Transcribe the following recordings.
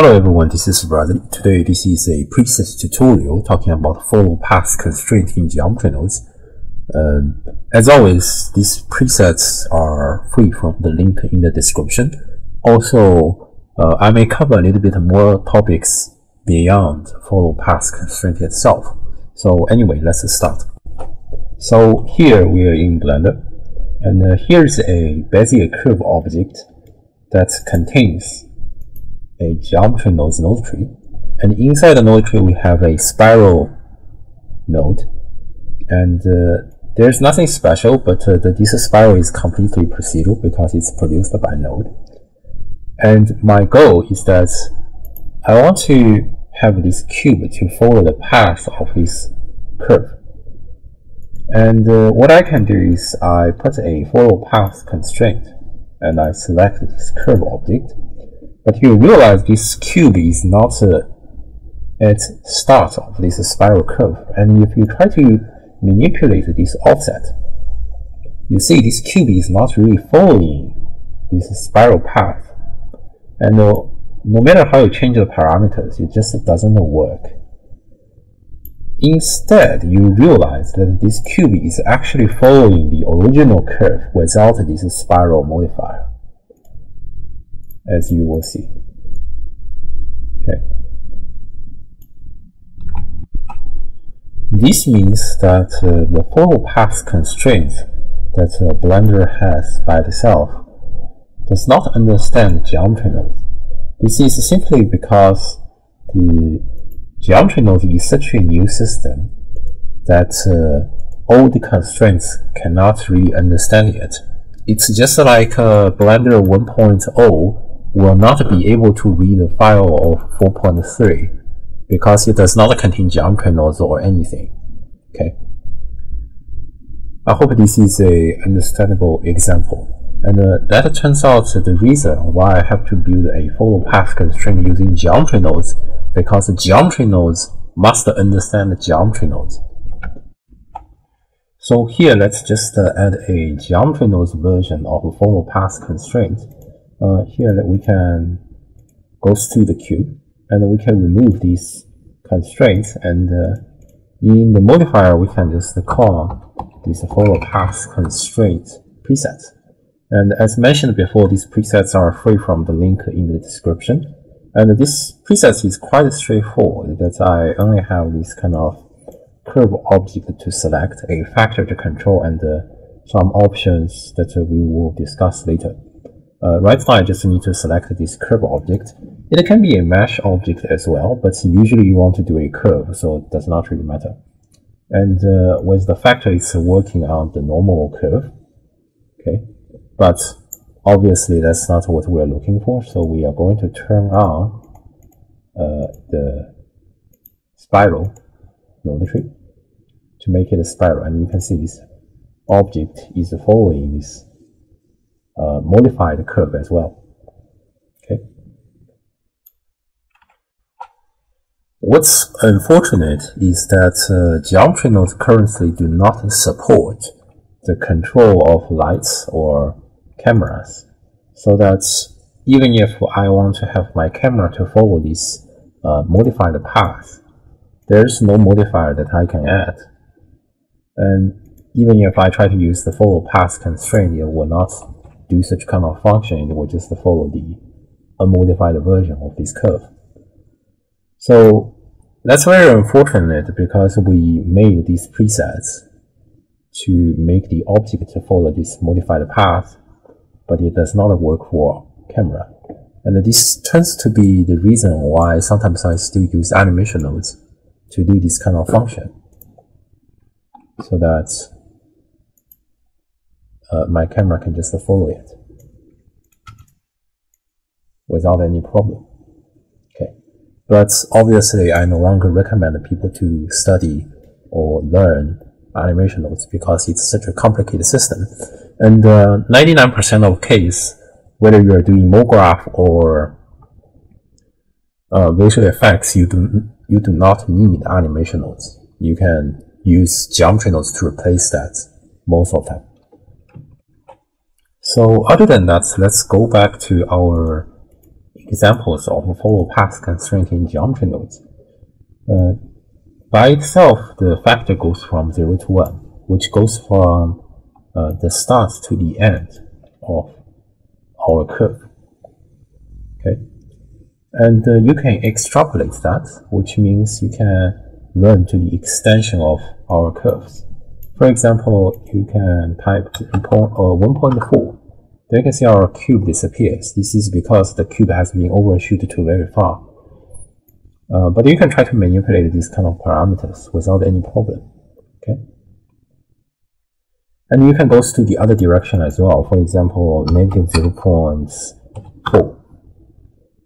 Hello everyone, this is Bradley. Today this is a preset tutorial talking about follow path constraint in geometry nodes. Um, as always, these presets are free from the link in the description. Also, uh, I may cover a little bit more topics beyond follow path constraint itself. So anyway, let's start. So here we are in Blender, and uh, here's a Bezier curve object that contains a geometry nodes node tree. And inside the node tree, we have a spiral node. And uh, there's nothing special, but uh, the, this spiral is completely procedural because it's produced by node. And my goal is that I want to have this cube to follow the path of this curve. And uh, what I can do is I put a follow path constraint and I select this curve object but you realize this cube is not uh, at start of this spiral curve. And if you try to manipulate this offset, you see this cube is not really following this spiral path. And uh, no matter how you change the parameters, it just doesn't work. Instead, you realize that this cube is actually following the original curve without this spiral modifier as you will see. Okay. This means that uh, the follow path constraint that Blender has by itself does not understand geometry nodes. This is simply because the geometry node is such a new system that uh, all the constraints cannot really understand it. It's just like uh, Blender 1.0 will not be able to read the file of 4.3 because it does not contain geometry nodes or anything. Okay. I hope this is a understandable example. And uh, that turns out the reason why I have to build a follow path constraint using geometry nodes because geometry nodes must understand geometry nodes. So here, let's just uh, add a geometry nodes version of a follow path constraint uh, here that we can go to the cube and we can remove these constraints and uh, in the modifier we can just call this follow path constraint preset. And as mentioned before these presets are free from the link in the description. And this preset is quite straightforward that I only have this kind of curve object to select a factor to control and uh, some options that we will discuss later uh, right now I just need to select this curve object. It can be a mesh object as well, but usually you want to do a curve, so it does not really matter. And uh, with the factor, it's working on the normal curve. Okay, but obviously that's not what we're looking for, so we are going to turn on uh, the spiral tree to make it a spiral, and you can see this object is following this uh, modify the curve as well. Okay. What's unfortunate is that uh, geometry nodes currently do not support the control of lights or cameras. So that even if I want to have my camera to follow this uh, modified path, there's no modifier that I can add. And even if I try to use the follow path constraint, it will not do such kind of function, it will just follow the unmodified version of this curve. So that's very unfortunate because we made these presets to make the object to follow this modified path, but it does not work for camera. And this turns to be the reason why sometimes I still use animation nodes to do this kind of function. So that uh, my camera can just follow it without any problem. Okay, but obviously I no longer recommend people to study or learn animation nodes because it's such a complicated system. And 99% uh, of case, whether you are doing MoGraph or uh, visual effects, you do you do not need animation nodes. You can use geometry nodes to replace that most of the time. So other than that, let's go back to our examples of follow path constraint in geometry nodes. Uh, by itself, the factor goes from 0 to 1, which goes from uh, the start to the end of our curve. Okay, and uh, you can extrapolate that, which means you can run to the extension of our curves. For example, you can type 1.4. Then you can see our cube disappears. This is because the cube has been overshoot to very far. Uh, but you can try to manipulate these kind of parameters without any problem. Okay. And you can go to the other direction as well. For example, negative 0.4.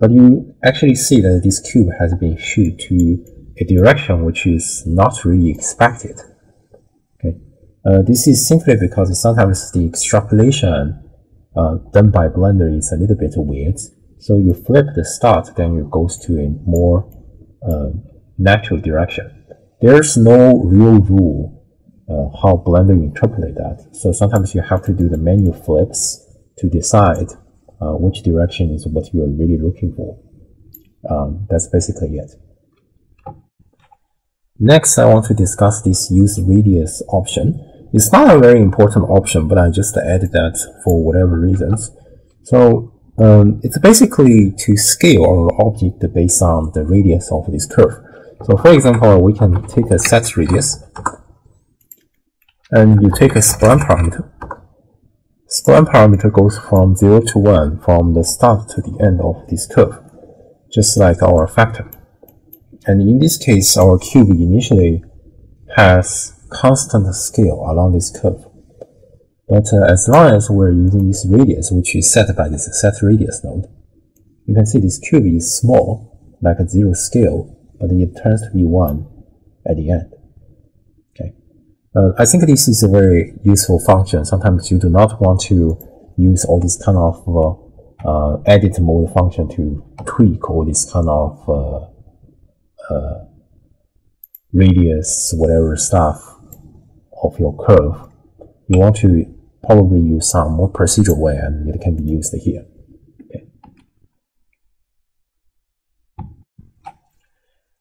But you actually see that this cube has been shoot to a direction which is not really expected. Okay. Uh, this is simply because sometimes the extrapolation uh, done by Blender is a little bit weird. So you flip the start, then it goes to a more uh, natural direction. There's no real rule uh, how Blender interpret that. So sometimes you have to do the menu flips to decide uh, which direction is what you are really looking for. Um, that's basically it. Next, I want to discuss this use radius option. It's not a very important option, but I just added that for whatever reasons. So um, it's basically to scale our object based on the radius of this curve. So for example, we can take a set radius, and you take a spline parameter. Spline parameter goes from 0 to 1 from the start to the end of this curve, just like our factor. And in this case, our cube initially has constant scale along this curve. But uh, as long as we're using this radius, which is set by this set radius node, you can see this cube is small, like a zero scale, but it turns to be one at the end. Okay, uh, I think this is a very useful function. Sometimes you do not want to use all this kind of uh, uh, edit mode function to tweak all this kind of uh, uh, radius, whatever stuff of your curve. You want to probably use some more procedural way and it can be used here. Okay.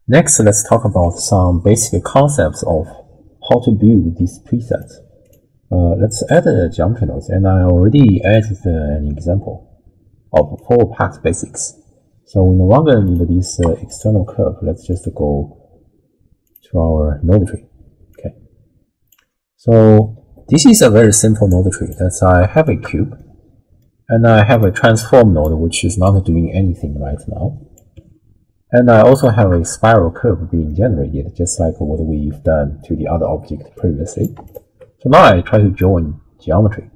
Next, let's talk about some basic concepts of how to build these presets. Uh, let's add a geometry nodes, and I already added an example of follow path basics. So we no longer need this uh, external curve. Let's just go to our node tree. So this is a very simple node tree. That's I have a cube, and I have a transform node which is not doing anything right now. And I also have a spiral curve being generated, just like what we've done to the other object previously. So now I try to join geometry,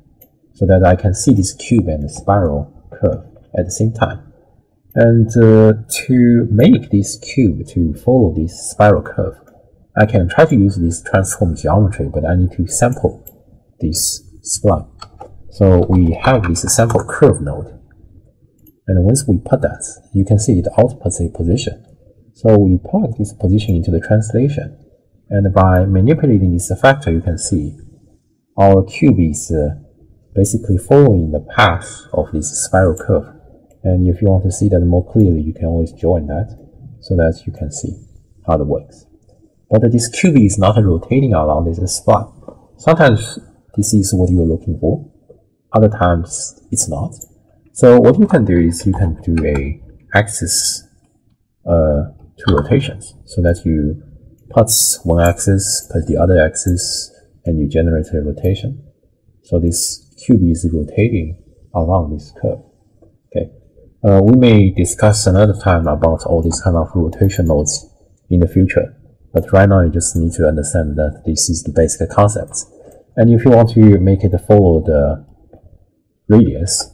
so that I can see this cube and the spiral curve at the same time. And uh, to make this cube to follow this spiral curve, I can try to use this transform geometry, but I need to sample this spline. So we have this sample curve node. And once we put that, you can see it outputs a position. So we plug this position into the translation. And by manipulating this factor, you can see our cube is uh, basically following the path of this spiral curve. And if you want to see that more clearly, you can always join that so that you can see how it works. But this cube is not rotating around this spot. Sometimes this is what you're looking for. Other times it's not. So what you can do is you can do a axis uh, two rotations so that you put one axis, put the other axis, and you generate a rotation. So this cube is rotating along this curve. Okay. Uh, we may discuss another time about all these kind of rotation nodes in the future. But right now you just need to understand that this is the basic concepts. And if you want to make it follow the radius,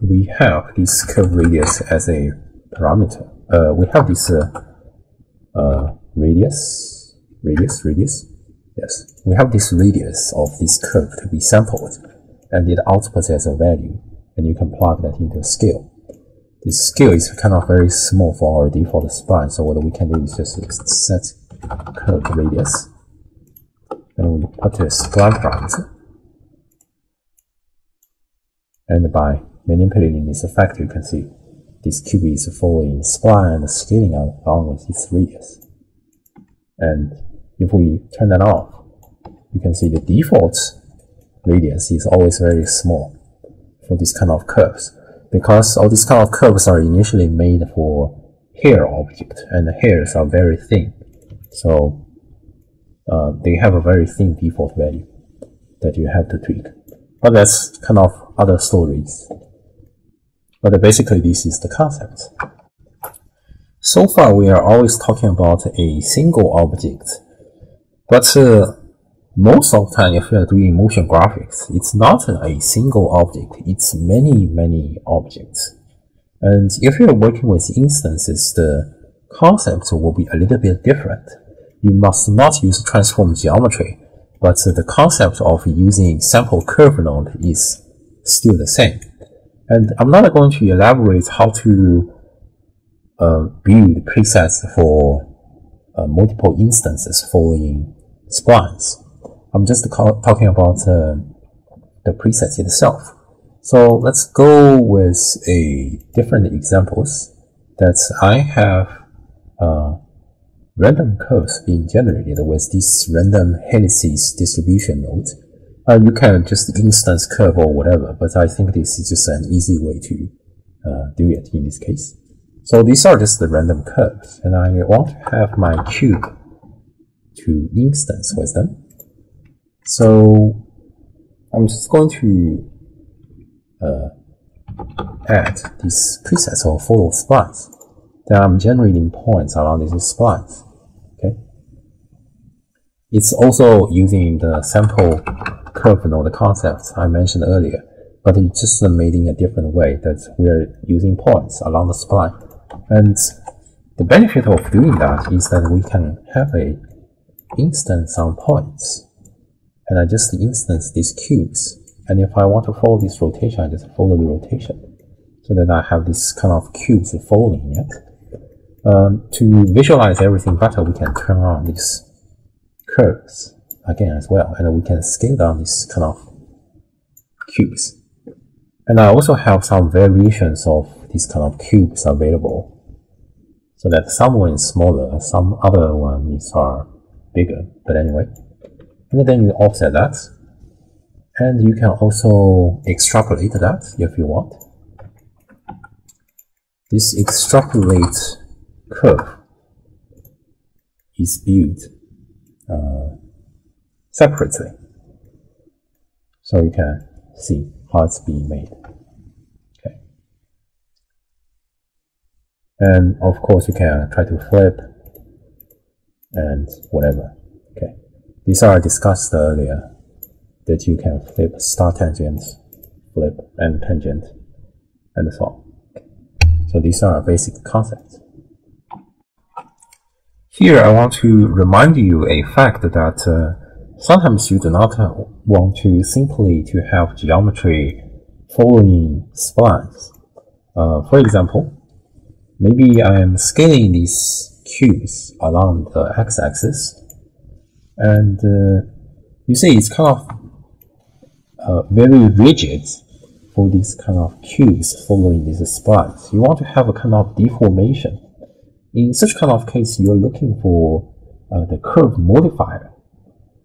we have this curve radius as a parameter. Uh, we have this uh, uh, radius, radius, radius. Yes, we have this radius of this curve to be sampled, and it outputs as a value, and you can plug that into a scale. This scale is kind of very small for our default spline, so what we can do is just set curve radius and we put a spline parameter. And by manipulating this effect, you can see this cube is following spline and scaling along with its radius. And if we turn that off, you can see the default radius is always very small for this kind of curves because all these kind of curves are initially made for hair object and the hairs are very thin so uh, they have a very thin default value that you have to tweak. But that's kind of other stories. But basically this is the concept. So far we are always talking about a single object. But uh, most of the time, if you are doing motion graphics, it's not a single object, it's many, many objects. And if you're working with instances, the concept will be a little bit different. You must not use transform geometry, but the concept of using sample curve node is still the same. And I'm not going to elaborate how to uh, build presets for uh, multiple instances following splines. I'm just talking about uh, the preset itself. So let's go with a different examples that I have uh, random curves being generated with this random helices distribution node. Uh, you can just instance curve or whatever, but I think this is just an easy way to uh, do it in this case. So these are just the random curves, and I want to have my cube to instance with them. So I'm just going to uh, add these presets or follow splines. Then I'm generating points around these splines. It's also using the sample curve node concepts I mentioned earlier, but it's just made in a different way that we're using points along the spline. And the benefit of doing that is that we can have a instance on points and I just instance these cubes. And if I want to follow this rotation, I just follow the rotation. So then I have this kind of cubes following it. Um, to visualize everything better, we can turn on these curves again as well, and we can scale down these kind of cubes. And I also have some variations of these kind of cubes available, so that some one is smaller, some other ones are uh, bigger. But anyway, and then you offset that and you can also extrapolate that if you want this extrapolate curve is built uh, separately so you can see how it's being made okay and of course you can try to flip and whatever Okay. these are discussed earlier, that you can flip star tangent, flip and tangent, and so on. So these are basic concepts. Here I want to remind you a fact that uh, sometimes you do not want to simply to have geometry following splines. Uh, for example, maybe I am scaling these cubes along the x-axis and uh, you see it's kind of uh, very rigid for these kind of cubes following these splines. You want to have a kind of deformation. In such kind of case, you're looking for uh, the curve modifier.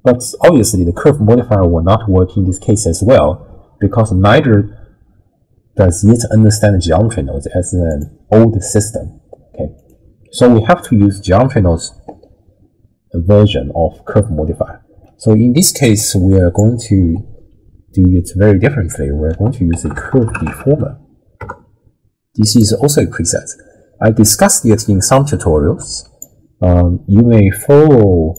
But obviously, the curve modifier will not work in this case as well because neither does it understand geometry nodes as an old system. Okay, so we have to use geometry nodes version of curve modifier. So in this case, we are going to do it very differently. We're going to use a curve deformer. This is also a preset. I discussed it in some tutorials. Um, you may follow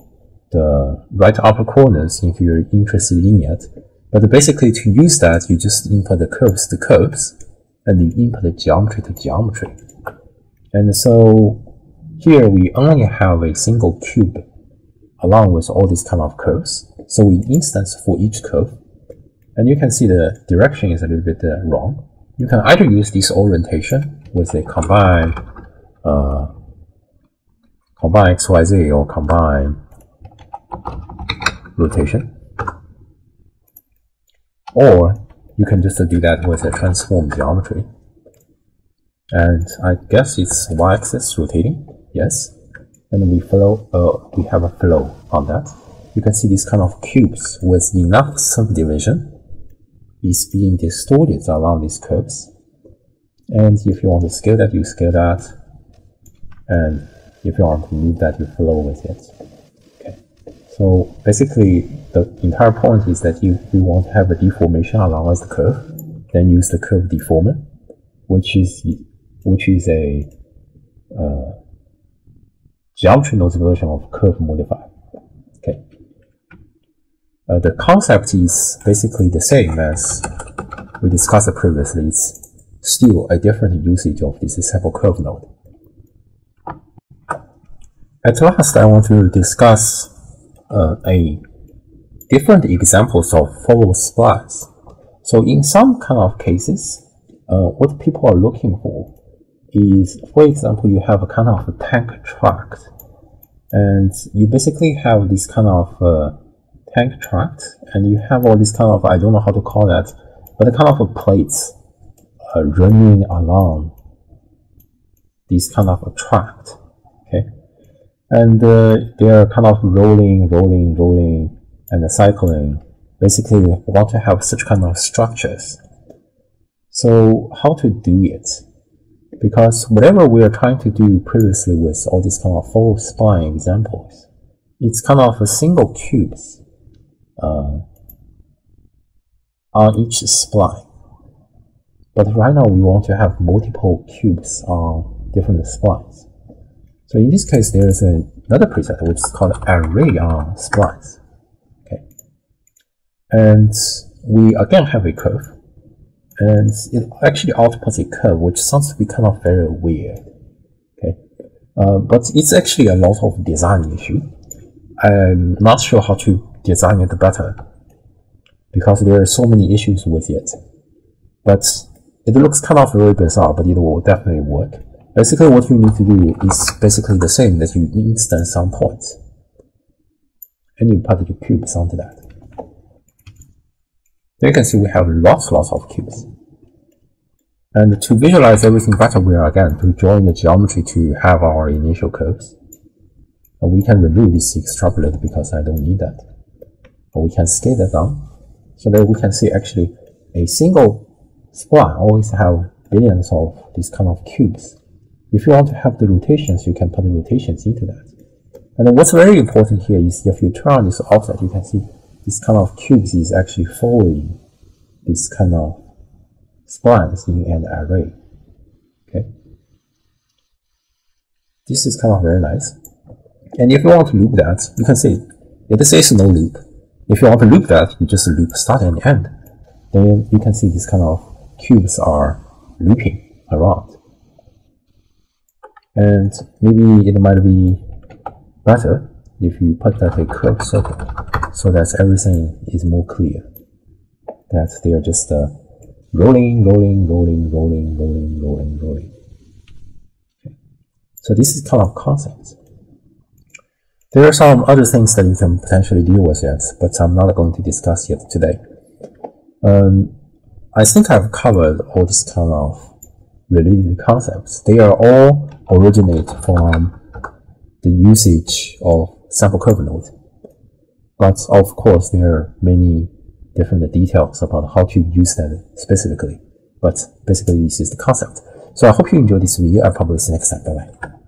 the right upper corners if you're interested in it. But basically to use that, you just input the curves to curves and you input the geometry to geometry. And so here we only have a single cube along with all these kind of curves. So we instance for each curve, and you can see the direction is a little bit uh, wrong. You can either use this orientation with a combine, uh, combine XYZ or combine rotation, or you can just do that with a transform geometry. and I guess it's y-axis rotating, yes. And we flow, uh, we have a flow on that. You can see these kind of cubes with enough subdivision is being distorted along these curves. And if you want to scale that, you scale that. And if you want to move that, you flow with it. Okay. So basically, the entire point is that if you want to have a deformation along as the curve, then use the curve deformer, which is which is a uh, geometry node version of curve modifier. Okay. Uh, the concept is basically the same as we discussed previously. It's still a different usage of this sample curve node. At last, I want to discuss uh, a different examples of follow splice. So in some kind of cases, uh, what people are looking for is, for example, you have a kind of a tank tract, and you basically have this kind of uh, tank tract, and you have all this kind of, I don't know how to call that, but a kind of a plates uh, running along this kind of a tract? And uh, they are kind of rolling, rolling, rolling, and cycling basically we want to have such kind of structures. So how to do it? Because whatever we are trying to do previously with all these kind of full spline examples, it's kind of a single cubes uh, on each spline. But right now we want to have multiple cubes on different splines. So in this case, there is another preset which is called array on splines and we again have a curve. And it actually outputs a curve which sounds to be kind of very weird. Okay. Uh, but it's actually a lot of design issue. I'm not sure how to design it better because there are so many issues with it. But it looks kind of very bizarre but it will definitely work basically what you need to do is basically the same that you instance some points and you put your cubes onto that you can see we have lots, lots of cubes. And to visualize everything better, we are again to join the geometry to have our initial curves. And we can remove this extrapolate because I don't need that. But we can scale that down so that we can see actually a single spline always have billions of these kind of cubes. If you want to have the rotations, you can put the rotations into that. And what's very important here is if you turn this offset, you can see this kind of cubes is actually following this kind of splines in an array. Okay. This is kind of very nice. And if you want to loop that, you can see it says no loop. If you want to loop that, you just loop start and end. Then you can see these kind of cubes are looping around. And maybe it might be better if you put that a curved circle so that everything is more clear. That they are just uh, rolling rolling rolling rolling rolling rolling rolling. Okay. so this is kind of concept there are some other things that you can potentially deal with yet but i'm not going to discuss yet today. Um, i think i've covered all this kind of related concepts they are all originate from the usage of sample curve node. But of course, there are many different details about how to use that specifically. But basically, this is the concept. So I hope you enjoyed this video. I'll probably see you next time. Bye bye.